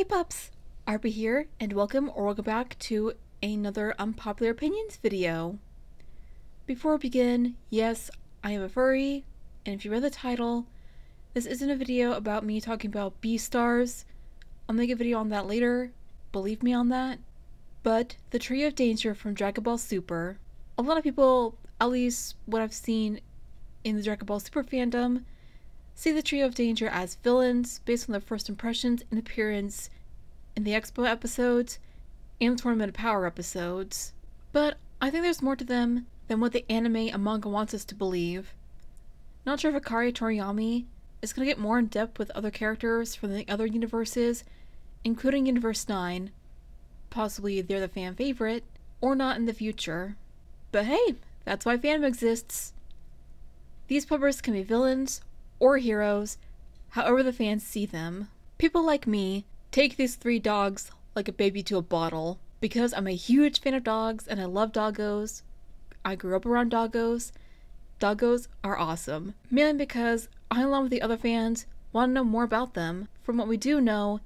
Hey pups, RP here, and welcome or welcome back to another unpopular opinions video. Before we begin, yes, I am a furry, and if you read the title, this isn't a video about me talking about Beastars. I'll make a video on that later, believe me on that. But the Trio of Danger from Dragon Ball Super, a lot of people, at least what I've seen in the Dragon Ball Super fandom, see the Trio of Danger as villains based on their first impressions and appearance in the Expo episodes and the Tournament of Power episodes. But I think there's more to them than what the anime and manga wants us to believe. Not sure if Akira Toriyama is going to get more in depth with other characters from the other universes, including Universe 9. Possibly they're the fan favorite, or not in the future. But hey, that's why fandom exists. These puppers can be villains or heroes, however the fans see them. People like me take these three dogs like a baby to a bottle because I'm a huge fan of dogs and I love doggos. I grew up around doggos. Doggos are awesome, mainly because I, along with the other fans, want to know more about them. From what we do know,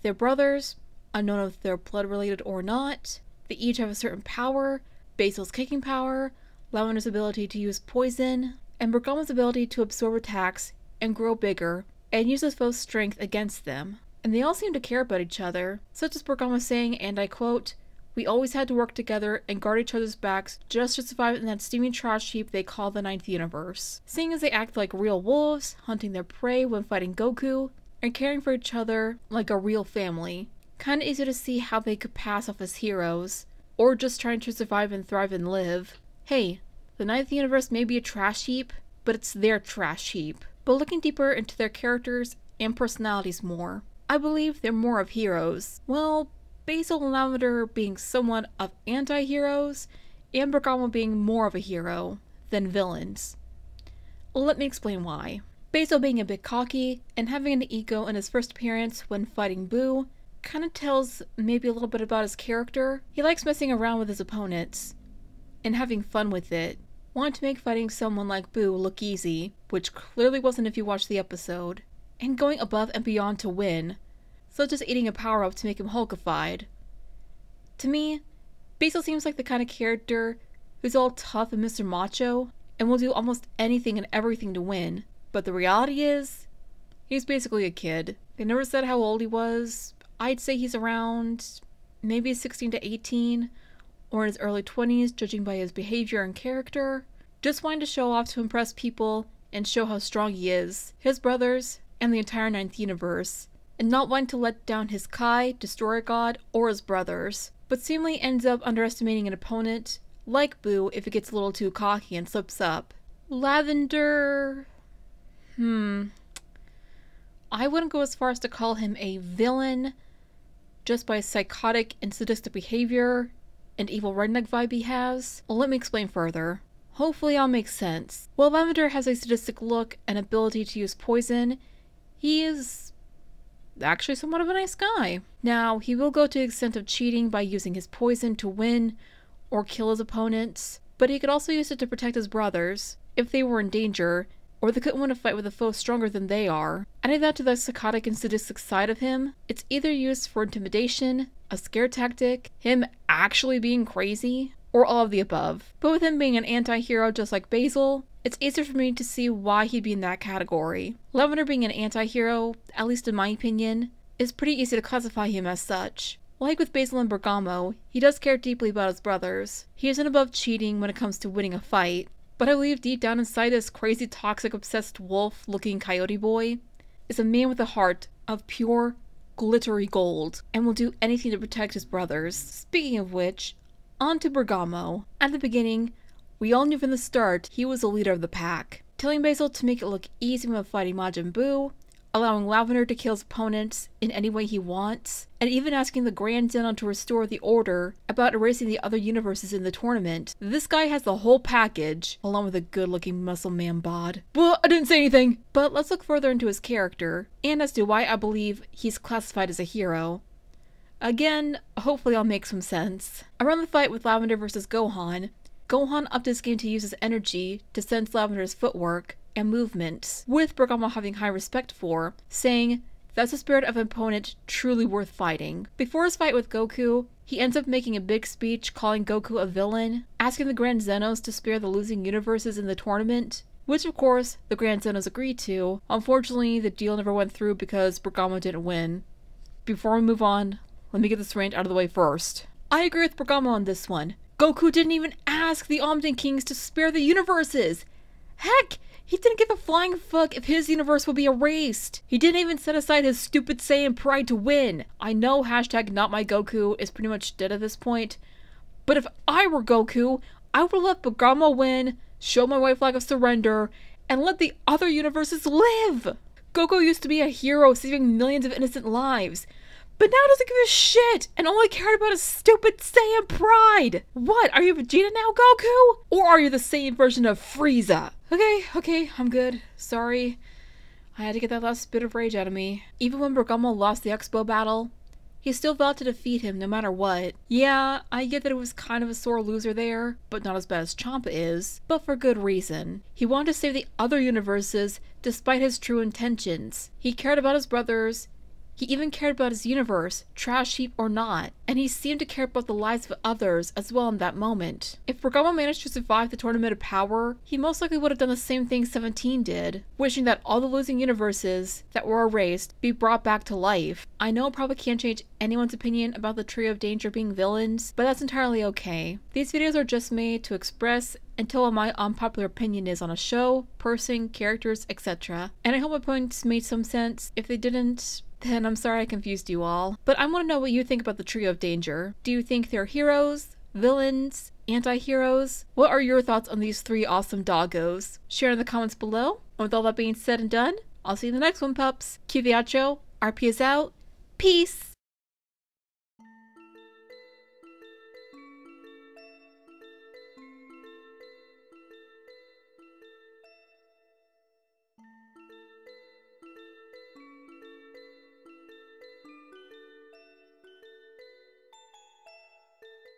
they're brothers, unknown if they're blood related or not. They each have a certain power Basil's kicking power, Lavender's ability to use poison, and Bergamo's ability to absorb attacks and grow bigger and use his foe's strength against them. And they all seem to care about each other, such as Bergamo saying, and I quote, We always had to work together and guard each other's backs just to survive in that steaming trash heap they call the Ninth Universe. Seeing as they act like real wolves, hunting their prey when fighting Goku, and caring for each other like a real family. Kinda easy to see how they could pass off as heroes, or just trying to survive and thrive and live. Hey, the Ninth Universe may be a trash heap, but it's their trash heap. But looking deeper into their characters and personalities more, I believe they're more of heroes. Well, Basil and Lavender being somewhat of anti heroes, and Bergamo being more of a hero than villains. Let me explain why. Basil being a bit cocky and having an ego in his first appearance when fighting Buu kind of tells maybe a little bit about his character. He likes messing around with his opponents and having fun with it. Wanted to make fighting someone like Buu look easy, which clearly wasn't if you watched the episode, and going above and beyond to win, such as eating a power up to make him Hulkified. To me, Basil seems like the kind of character who's all tough and Mr. Macho and will do almost anything and everything to win. But the reality is, he's basically a kid. They never said how old he was, I'd say he's around maybe 16 to 18 or in his early 20s, judging by his behavior and character. Just wanting to show off to impress people and show how strong he is, his brothers, and the entire Ninth Universe, and not wanting to let down his Kai, Destroyer God, or his brothers, but seemingly ends up underestimating an opponent, like Buu if it gets a little too cocky and slips up. Lavender. Hmm. I wouldn't go as far as to call him a villain just by psychotic and sadistic behavior and evil redneck vibe he has? Well, let me explain further. Hopefully I'll make sense. While Lavender has a sadistic look and ability to use poison, he is actually somewhat of a nice guy. Now, he will go to the extent of cheating by using his poison to win or kill his opponents, but he could also use it to protect his brothers if they were in danger or they couldn't want to fight with a foe stronger than they are. Adding that to the psychotic and sadistic side of him, it's either used for intimidation, a scare tactic, him actually being crazy, or all of the above. But with him being an anti hero just like Basil, it's easier for me to see why he'd be in that category. Lavender being an anti hero, at least in my opinion, is pretty easy to classify him as such. Like with Basil and Bergamo, he does care deeply about his brothers. He isn't above cheating when it comes to winning a fight, but I believe deep down inside this crazy, toxic, obsessed wolf looking coyote boy is a man with a heart of pure, glittery gold and will do anything to protect his brothers. Speaking of which, on to Bergamo. At the beginning, we all knew from the start he was the leader of the pack. Telling Basil to make it look easy when fighting Majin Buu, allowing Lavender to kill his opponents in any way he wants, and even asking the Grand Zenon to restore the Order about erasing the other universes in the tournament. This guy has the whole package, along with a good looking muscle man bod. Well, I didn't say anything! But let's look further into his character, and as to why I believe he's classified as a hero. Again, hopefully I'll make some sense. Around the fight with Lavender versus Gohan, Gohan upped his game to use his energy to sense Lavender's footwork, and movements, with Bergamo having high respect for, saying, That's the spirit of an opponent truly worth fighting. Before his fight with Goku, he ends up making a big speech calling Goku a villain, asking the Grand Zenos to spare the losing universes in the tournament, which of course the Grand Zenos agreed to. Unfortunately, the deal never went through because Bergamo didn't win. Before we move on, let me get this rant out of the way first. I agree with Bergamo on this one. Goku didn't even ask the Omni-Kings to spare the universes. Heck, he didn't give a flying fuck if his universe would be erased. He didn't even set aside his stupid Saiyan pride to win. I know hashtag not my Goku is pretty much dead at this point, but if I were Goku, I would let Bergamo win, show my white flag of surrender, and let the other universes live. Goku used to be a hero saving millions of innocent lives. But now doesn't give a shit and only cared about his stupid Saiyan pride! What, are you Vegeta now, Goku? Or are you the Saiyan version of Frieza? Okay, okay, I'm good. Sorry. I had to get that last bit of rage out of me. Even when Bergamo lost the Expo battle, he still vowed to defeat him no matter what. Yeah, I get that it was kind of a sore loser there, but not as bad as Champa is, but for good reason. He wanted to save the other universes despite his true intentions. He cared about his brothers, he even cared about his universe, trash heap or not, and he seemed to care about the lives of others as well in that moment. If Bergamo managed to survive the Tournament of Power, he most likely would have done the same thing 17 did, wishing that all the losing universes that were erased be brought back to life. I know it probably can't change anyone's opinion about the Trio of Danger being villains, but that's entirely okay. These videos are just made to express and tell what my unpopular opinion is on a show, person, characters, etc. And I hope my points made some sense. If they didn't, then I'm sorry I confused you all. But I want to know what you think about the Trio of Danger. Do you think they're heroes, villains, anti-heroes? What are your thoughts on these three awesome doggos? Share in the comments below. And with all that being said and done, I'll see you in the next one, pups. Cue the outro. RP is out. Peace!